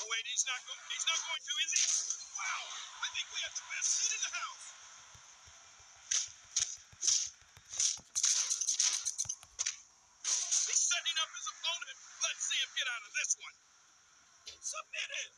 Oh wait, he's not go- he's not going to, is he? Wow! I think we have the best seat in the house. He's setting up his opponent. Let's see him get out of this one. Submitted.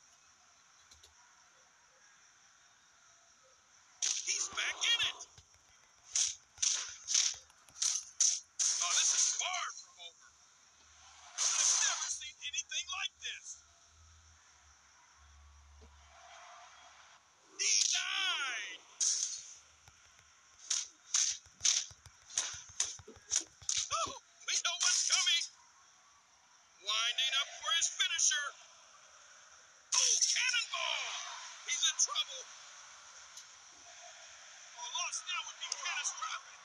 Winding up for his finisher. Oh, cannonball! He's in trouble. Oh, a loss now would be catastrophic.